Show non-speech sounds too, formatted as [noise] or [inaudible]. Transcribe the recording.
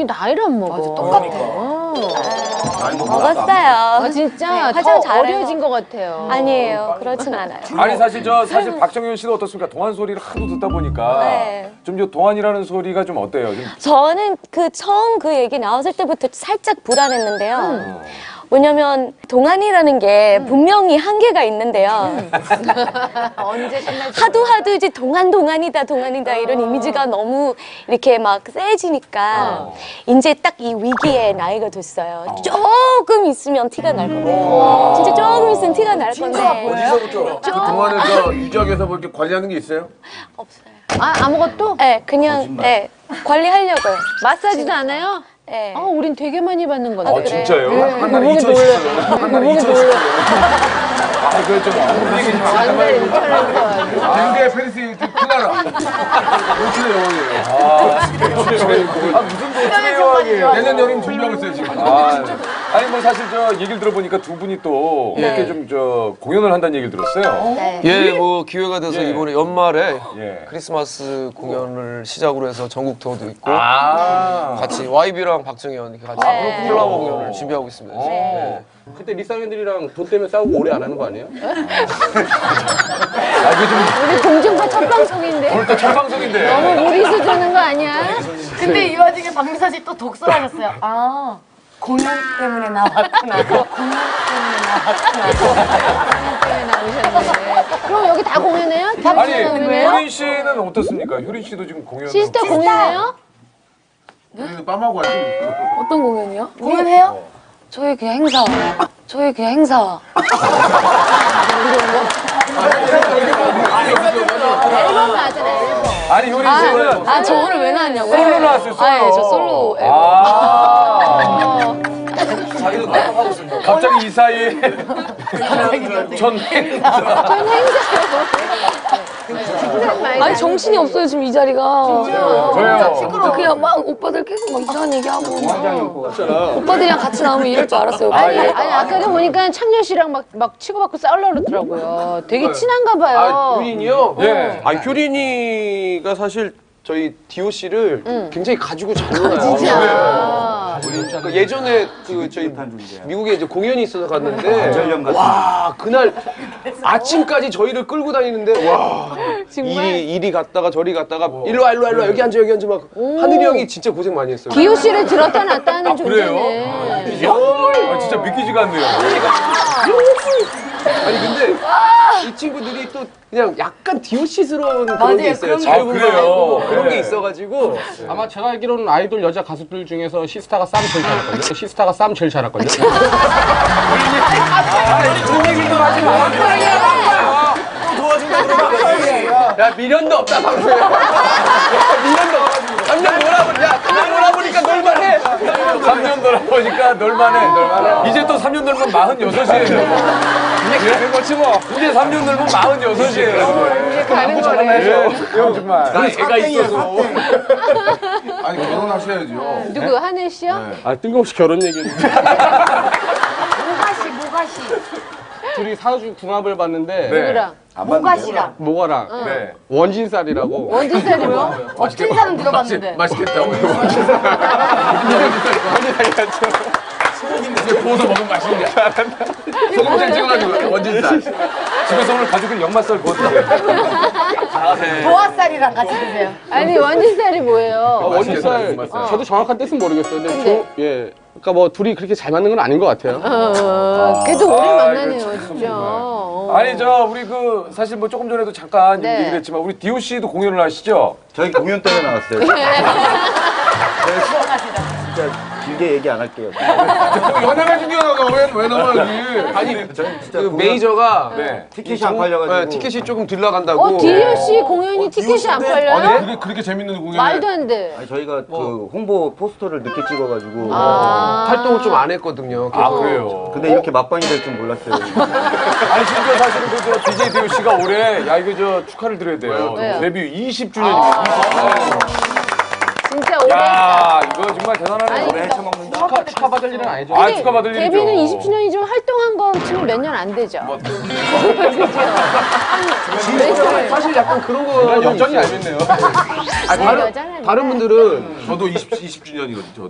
어떻게 나이를 안 먹어? 맞아, 똑같아. 많이 먹었어요. 아, 진짜 네, 더 잘해요. 어려진 것 같아요. 아니에요. 그렇진 않아요. 아니 사실 저 사실 박정현 씨도 어떻습니까? 동안 소리를 하도 듣다 보니까 네. 좀저 동안이라는 소리가 좀 어때요? 좀 저는 그 처음 그 얘기 나왔을 때부터 살짝 불안했는데요. 음. 왜냐면 동안이라는 게 분명히 한계가 있는데요. [laughs] 언제 끝날지 하도 하도 이제 동안 동안이다 동안이다 이런 이미지가 너무 이렇게 막 세지니까 이제 딱 이 위기에 나이가 됐어요. 조금 있으면 티가 날 거예요. 진짜 조금 있으면 티가 날 건데 어디서부터 그 동안을 저 유적에서 뭐 이렇게 관리하는 게 있어요? 없어요. 아 아무것도 네, 그냥 네, 관리하려고요. 마사지도 안 해요? 네. 아 우린 되게 많이 받는 건데. 어, 진짜요? 한 달에 2천 씩한 달에 2천 씩 아, 그래 좀 얘기 좀 말고. 댕게 페리스 힐튼 클라라 노출의 여왕이에요 아 무슨 노출의 여왕이에요? 내년 여름 준비하고 있어요 지금 아, 아니 뭐 사실 저 얘기를 들어보니까 두 분이 또 이렇게 좀 저 공연을 한다는 얘기를 들었어요. 네. 예, 뭐 기회가 돼서 예. 이번에 연말에 예. 크리스마스 공연을 시작으로 해서 전국 투어도 있고 아. 같이 YB랑 박정현 이렇게 같이 네. 콜라보 공연을 준비하고 있습니다. 네. 그때 리쌍 형들이랑 돈 때문에 싸우고 오래 안 하는 거 아니에요? 아, [laughs] 이게 좀 우리 공중파 첫 방송인데 오늘 또첫 방송인데. 너무 무리수 주는 거 아니야? 근데 이 와중에 박미선 씨또 독설하셨어요. 아 공연 때문에 나왔구나. 공연 때문에 나왔구나. 때문에 나오셨네. 그럼 여기 다 공연해요? 다 아니 공연해요? 효린 씨는 어떻습니까? 효린 씨도 지금 공연. 시스터 공연해요? 우리는 빰하고 하지 어떤 공연이요? 공연해요? 저희 그냥 행사. 저희 그냥 행사. 앨범 나잖아요. 아니 효린 씨는 아, 저 오늘 왜 나왔냐고요? 솔로 나왔어요. 솔로. 아, 예, 저 솔로 앨범. 아. 갑자기 이 사이에 전 아니, 정신이 없어요, 지금 이 자리가. 저요. 그냥 막 오빠들 계속 막 이상한 얘기하고. 오빠들이랑 같이 나오면 이럴 줄 알았어요. 아니, 아니 아까도 보니까 창렬 씨랑 막, 막 치고받고 싸우려고 그러더라고요. 되게 친한가 봐요. 아, 효린이요? 예. 아, 효린이가 사실 저희 디오 씨를 굉장히 가지고 잘 놀아요. 진짜. 그러니까 예전에 그 저희 미국에 이제 공연이 있어서 갔는데 와 그날 아침까지 저희를 끌고 다니는데 와 이리 이리 갔다가 저리 갔다가 일로 와 일로 와 일로 와 여기 앉아 여기 앉아 막 하늘이 형이 진짜 고생 많이 했어요. 기호 씨를 들었다 놨다 하는 그래요? 존재네. 아, 진짜 믿기지가 않네요. 아니 근데 이 친구들이 또 그냥 약간 디오씨스러운 그런 맞아요, 게 있어요. 그런 게 자유분방하고 있어요. 그런 네. 게 있어가지고 아마 제가 알기로는 아이돌 여자 가수들 중에서 시스타가 쌈 제일 잘할걸요? 시스타가 쌈 제일 잘할걸요? 야 미련도 없다 방송에. 야, 미련도 없다. 3년 놀아보니 야 3년 놀아보니까 놀만해. 3년 놀아보니까 놀만해. 이제 또 3년 놀면 46이에요. 이제 가는 거지 뭐. 이제 3년 놀면 46이에요. 이제 가는 거네. 형 정말. 나 애가 있어서. 아니 결혼하셔야죠 누구 하늘 씨요? 아 뜬금없이 결혼 얘기를 모가시 모가시 둘이 사주 궁합을 봤는데 네. 누구랑? 모가시랑 모가랑 네. 원진살이라고 원진살이 뭐야? 어떤 사람 들어봤는데. 맛있겠다고 이제 구워서 먹으면 맛있는 [laughs] 소금장 찍어가지고 원진살 [laughs] 집에서 오늘 가족은 역맛살 구워 드세요. 보아살이랑 같이 드세요. 아니 원진살이 뭐예요? 원진살 저도 정확한 뜻은 모르겠어요. 근데 조, 예 그러니까 뭐 둘이 그렇게 잘 맞는 건 아닌 것 같아요. 어, 그래도 오래 아, 만나네요, 진짜. 어. 아니 저 우리 그 사실 뭐 조금 전에도 잠깐 네. 얘기를 했지만 우리 디오 씨도 공연을 하시죠? 저희 공연 때문에 나왔어요. [laughs] 진짜 길게 얘기 안 할게요. 연애가 중요하다가 왜, 왜 나와야지 아니 저는 진짜 그 공연- 메이저가 네. 티켓이 안 팔려가지고 네, 티켓이 조금 들 나간다고. 어, 디오 씨 공연이 티켓이 안 팔려요? 아니 그게 그렇게 재밌는 공연을 말도 안 돼. 아니, 저희가 그 홍보 포스터를 늦게 찍어가지고 아. 활동을 좀 안 했거든요. 아 계속. 그래요. 근데 이렇게 막방이 될 줄 몰랐어요. [laughs] 아니 심지어 사실은 그저 DJ 디오 씨가 올해 야 이거 저 축하를 드려야 돼요. 왜요? 데뷔 20주년입니다. 진짜 올해. 야 이거 정말 대단하네요. 아니, 오래 헤쳐먹는다. 축하, 축하받을 일은 아니죠. 아 축하받을 일이죠. 데뷔는 20주년이지만 활동한 거 치면 몇년 안 되죠. 뭐, 그죠? 사실 약간 그런 거 여전히 알겠네요. 다른, 여자는 다른 분들은 저도 20, 20주년이거든요